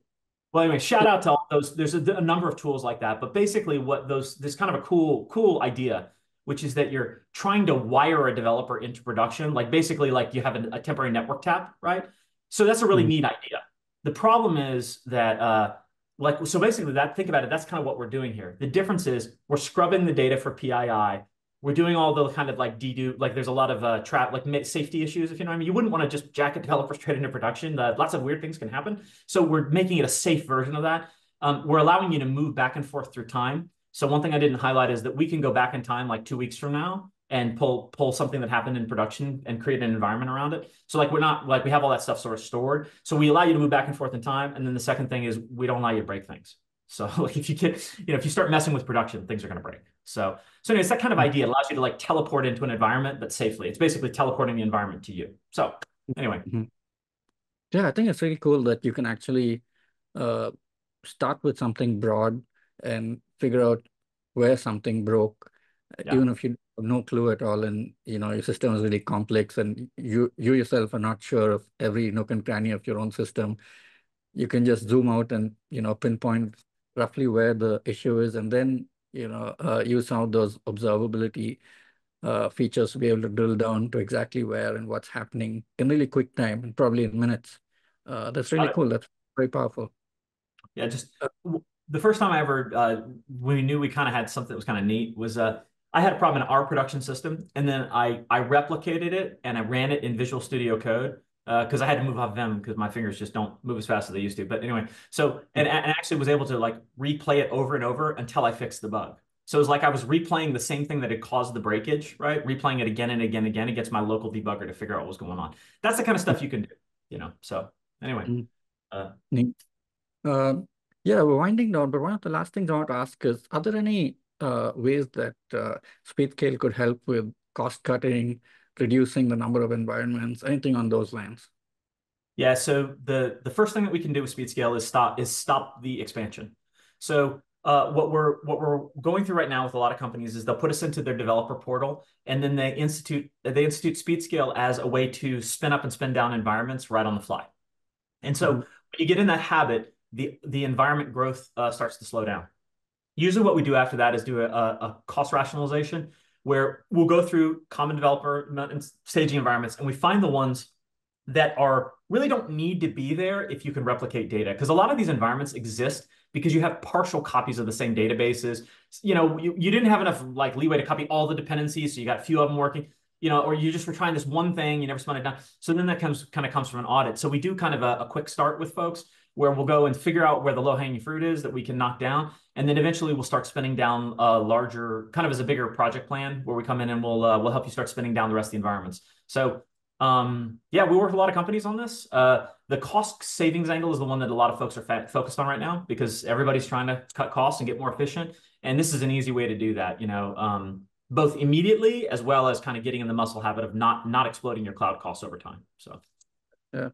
Well, anyway, shout out to all those. There's a, a, number of tools like that, but basically, what those this kind of a cool cool idea which is that you're trying to wire a developer into production, like basically like you have a, a temporary network tap, right? So that's a really mm-hmm. neat idea. The problem is that uh, like so basically that think about it, that's kind of what we're doing here. The difference is we're scrubbing the data for PII. We're doing all the kind of like dedupe, like there's a lot of uh, trap, like safety issues, if you know what I mean. You wouldn't want to just jack a developer straight into production. Uh, lots of weird things can happen. So we're making it a safe version of that. Um, we're allowing you to move back and forth through time. So one thing I didn't highlight is that we can go back in time like two weeks from now and pull pull something that happened in production and create an environment around it. So like we're not like we have all that stuff sort of stored. So we allow you to move back and forth in time. And then the second thing is we don't allow you to break things. So like if you get, you know, if you start messing with production, things are going to break. So so anyway, it's that kind of idea it allows you to like teleport into an environment, but safely. It's basically teleporting the environment to you. So anyway. Mm -hmm. Yeah, I think it's really cool that you can actually uh, start with something broad and figure out where something broke, yeah. even if you have no clue at all, and you know your system is really complex, and you you yourself are not sure of every nook and cranny of your own system. You can just zoom out and you know pinpoint roughly where the issue is, and then you know uh, use some of those observability uh, features to be able to drill down to exactly where and what's happening in really quick time and probably in minutes. Uh, that's really cool. That's very powerful. Yeah, just uh, the first time I ever uh, we knew we kind of had something that was kind of neat was uh, I had a problem in our production system, and then I I replicated it and I ran it in Visual Studio Code because uh, I had to move off them because my fingers just don't move as fast as they used to. But anyway, so and, and actually was able to like replay it over and over until I fixed the bug. So it was like I was replaying the same thing that had caused the breakage, right? Replaying it again and again and again against my local debugger to figure out what was going on. That's the kind of stuff you can do, you know. So anyway. Mm. Uh, uh, yeah, we're winding down, but one of the last things I want to ask is, are there any uh, ways that uh, SpeedScale could help with cost cutting, reducing the number of environments, anything on those lines? Yeah, so the the first thing that we can do with SpeedScale is stop is stop the expansion. So uh, what we're what we're going through right now with a lot of companies is they'll put us into their developer portal, and then they institute they institute SpeedScale as a way to spin up and spin down environments right on the fly. And so mm-hmm. when you get in that habit, the the environment growth uh, starts to slow down. Usually, what we do after that is do a, a cost rationalization where we'll go through common developer staging environments, and we find the ones that are really don't need to be there if you can replicate data because a lot of these environments exist because you have partial copies of the same databases. You know, you, you didn't have enough like leeway to copy all the dependencies, so you got a few of them working. You know, or you just were trying this one thing, you never spun it down. So then that comes kind of comes from an audit. So we do kind of a, a quick start with folks where we'll go and figure out where the low hanging fruit is that we can knock down, and then eventually we'll start spinning down a larger, kind of as a bigger project plan where we come in and we'll uh, we'll help you start spinning down the rest of the environments. So um, yeah, we work with a lot of companies on this. Uh, the cost savings angle is the one that a lot of folks are focused on right now because everybody's trying to cut costs and get more efficient. And this is an easy way to do that, you know, um, both immediately as well as kind of getting in the muscle habit of not not exploding your cloud costs over time. So, yeah,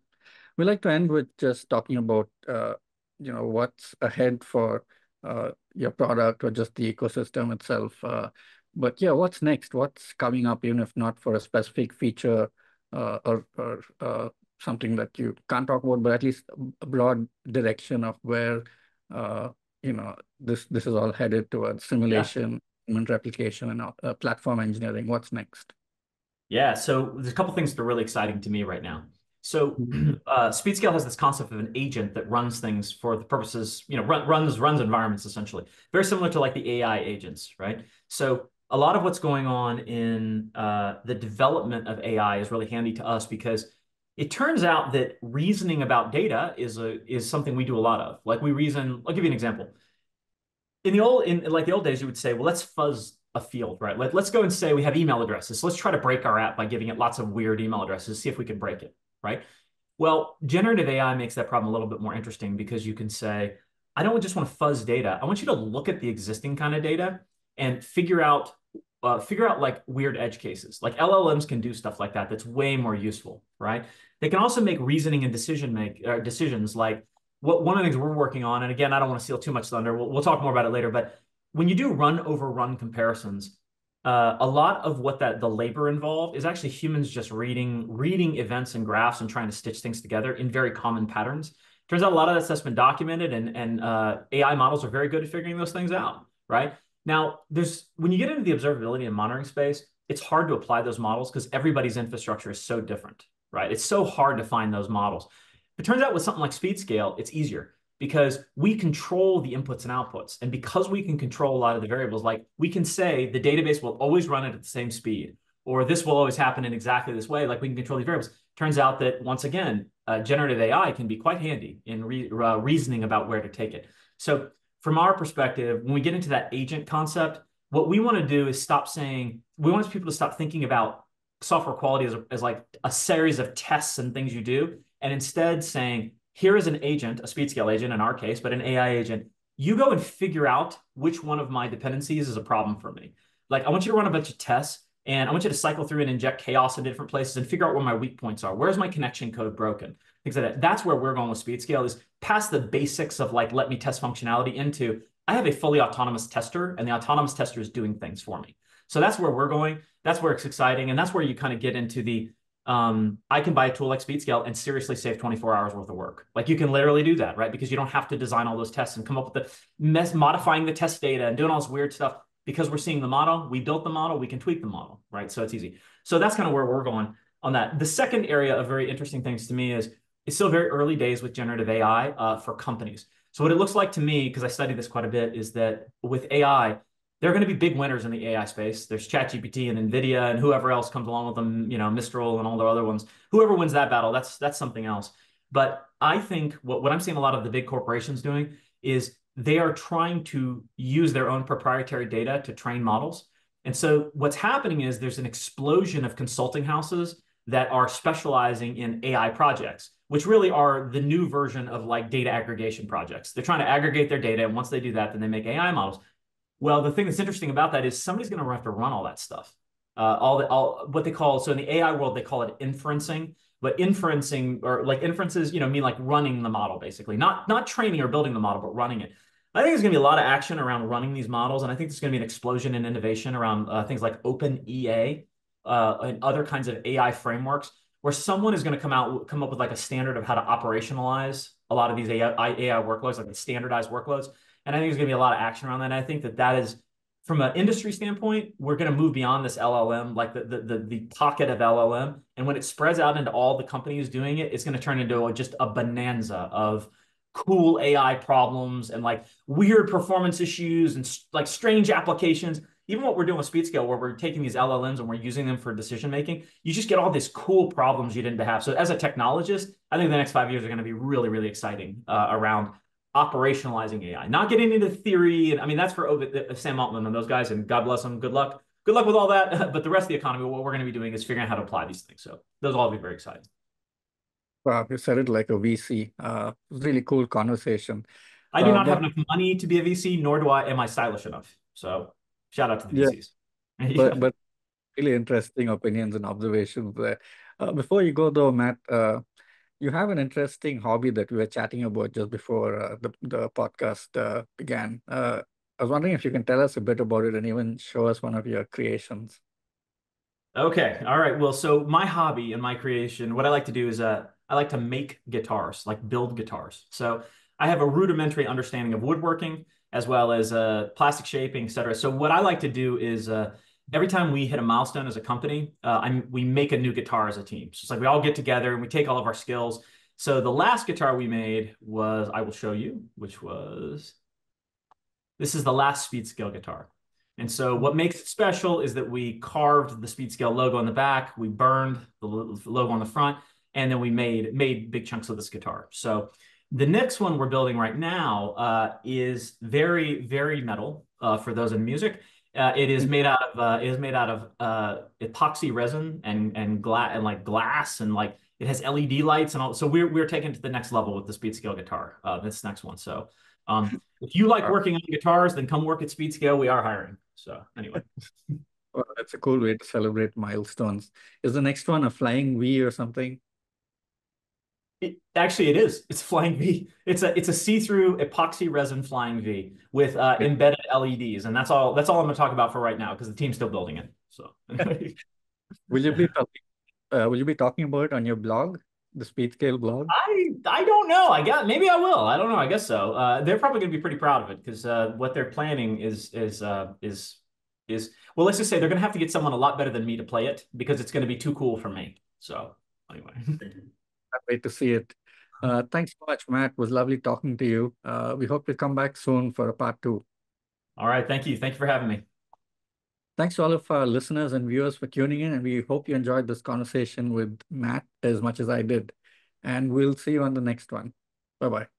we like to end with just talking about, uh, you know, what's ahead for uh, your product or just the ecosystem itself. Uh, but yeah, what's next? What's coming up, even if not for a specific feature uh, or, or uh, something that you can't talk about, but at least a broad direction of where uh, you know this this is all headed towards simulation, yeah. replication, and uh, platform engineering. What's next? Yeah, so there's a couple things that are really exciting to me right now. So mm-hmm. uh, SpeedScale has this concept of an agent that runs things for the purposes, you know, run, runs runs environments essentially, very similar to like the AI agents, right? So a lot of what's going on in uh, the development of AI is really handy to us because it turns out that reasoning about data is a is something we do a lot of. Like we reason. I'll give you an example. In the old in like the old days, you would say, well, let's fuzz a field, right? Let, let's go and say we have email addresses. So let's try to break our app by giving it lots of weird email addresses, see if we can break it, right? Well, generative AI makes that problem a little bit more interesting because you can say, I don't just want to fuzz data. I want you to look at the existing kind of data and figure out uh, figure out like weird edge cases. Like LLMs can do stuff like that. That's way more useful, right? They can also make reasoning and decision make uh, decisions. Like what one of the things we're working on, and again, I don't want to steal too much thunder. We'll, we'll talk more about it later. But when you do run over run comparisons, uh, a lot of what that the labor involved is actually humans just reading reading events and graphs and trying to stitch things together in very common patterns. Turns out a lot of that stuff's been documented, and and uh, AI models are very good at figuring those things out, right? Now, there's when you get into the observability and monitoring space, it's hard to apply those models because everybody's infrastructure is so different, right? It's so hard to find those models. It turns out with something like SpeedScale, it's easier because we control the inputs and outputs. And because we can control a lot of the variables, like we can say the database will always run it at the same speed, or this will always happen in exactly this way, like we can control these variables. Turns out that once again, uh, generative AI can be quite handy in re uh, reasoning about where to take it. So from our perspective, when we get into that agent concept, what we want to do is stop saying, we want people to stop thinking about software quality as, as like a series of tests and things you do, and instead saying, here is an agent, a SpeedScale agent in our case, but an AI agent. You go and figure out which one of my dependencies is a problem for me. Like I want you to run a bunch of tests And I want you to cycle through and inject chaos into different places and figure out where my weak points are. Where's my connection code broken? Things like that. That's where we're going with speed scale is past the basics of like, let me test functionality into, I have a fully autonomous tester and the autonomous tester is doing things for me. So that's where we're going. That's where it's exciting. And that's where you kind of get into the, um, I can buy a tool like SpeedScale and seriously save 24 hours worth of work. Like you can literally do that, right? Because you don't have to design all those tests and come up with the mess, modifying the test data and doing all this weird stuff because we're seeing the model, we built the model, we can tweak the model, right? So it's easy. So that's kind of where we're going on that. The second area of very interesting things to me is it's still very early days with generative AI uh, for companies. So what it looks like to me, because I study this quite a bit, is that with AI, there are going to be big winners in the AI space. There's ChatGPT and NVIDIA and whoever else comes along with them, you know, Mistral and all the other ones. Whoever wins that battle, that's that's something else. But I think what, what I'm seeing a lot of the big corporations doing is they are trying to use their own proprietary data to train models. And so what's happening is there's an explosion of consulting houses that are specializing in AI projects, which really are the new version of like data aggregation projects. They're trying to aggregate their data. And once they do that, then they make AI models. Well, the thing that's interesting about that is somebody's going to have to run all that stuff. Uh, all the all what they call so in the AI world they call it inferencing, but inferencing or like inferences, you know, mean like running the model basically, not not training or building the model, but running it. I think there's going to be a lot of action around running these models, and I think there's going to be an explosion in innovation around uh, things like OpenAI uh, and other kinds of AI frameworks, where someone is going to come out come up with like a standard of how to operationalize a lot of these AI, AI workloads, like standardized workloads. And I think there's going to be a lot of action around that. And I think that that is, from an industry standpoint, we're going to move beyond this LLM, like the, the, the, the pocket of LLM. And when it spreads out into all the companies doing it, it's going to turn into a, just a bonanza of cool AI problems and like weird performance issues and like strange applications. Even what we're doing with SpeedScale, where we're taking these LLMs and we're using them for decision making, you just get all these cool problems you didn't have. So as a technologist, I think the next five years are going to be really, really exciting uh, around operationalizing AI, not getting into theory. And I mean, that's for uh, Sam Altman and those guys, and God bless them. Good luck. Good luck with all that. But the rest of the economy, what we're going to be doing is figuring out how to apply these things. So those will all be very exciting. Wow, you said it like a VC. Uh, really cool conversation. I do uh, not but... have enough money to be a VC, nor do I am I stylish enough. So shout out to the yeah. VCs. But but really interesting opinions and observations there. Uh, before you go though, Matt, uh, you have an interesting hobby that we were chatting about just before uh, the, the podcast uh, began. Uh, I was wondering if you can tell us a bit about it and even show us one of your creations. Okay. All right. Well, so my hobby and my creation, what I like to do is uh, I like to make guitars, like build guitars. So I have a rudimentary understanding of woodworking as well as uh, plastic shaping, et cetera. So what I like to do is uh, every time we hit a milestone as a company, uh, we make a new guitar as a team. So it's like we all get together and we take all of our skills. So the last guitar we made was, I will show you, which was, this is the last speed scale guitar. And so what makes it special is that we carved the speed scale logo on the back, we burned the logo on the front, and then we made, made big chunks of this guitar. So the next one we're building right now uh, is very, very metal uh, for those in music. Uh, it is made out of uh, it is made out of uh, epoxy resin and and glass and like glass and like it has LED lights and all. So we're we're taking to the next level with the speed scale guitar. Uh, this next one. So um, if you like working on guitars, then come work at Speed Scale. We are hiring. So anyway. Well, that's a cool way to celebrate milestones. Is the next one a flying V or something? It, actually, it is. It's flying V. It's a it's a see-through epoxy resin flying V with uh, embedded LEDs, and that's all. That's all I'm going to talk about for right now because the team's still building it. So, will you be talking? Uh, will you be talking about it on your blog, the Speedscale blog? I I don't know. I guess maybe I will. I don't know. I guess so. Uh, they're probably going to be pretty proud of it because uh, what they're planning is is uh, is is well. Let's just say they're going to have to get someone a lot better than me to play it because it's going to be too cool for me. So anyway. Can't wait to see it. Uh, thanks so much, Matt. It was lovely talking to you. Uh, we hope to come back soon for a part two. All right. Thank you. Thank you for having me. Thanks to all of our listeners and viewers for tuning in. And we hope you enjoyed this conversation with Matt as much as I did. And we'll see you on the next one. Bye bye.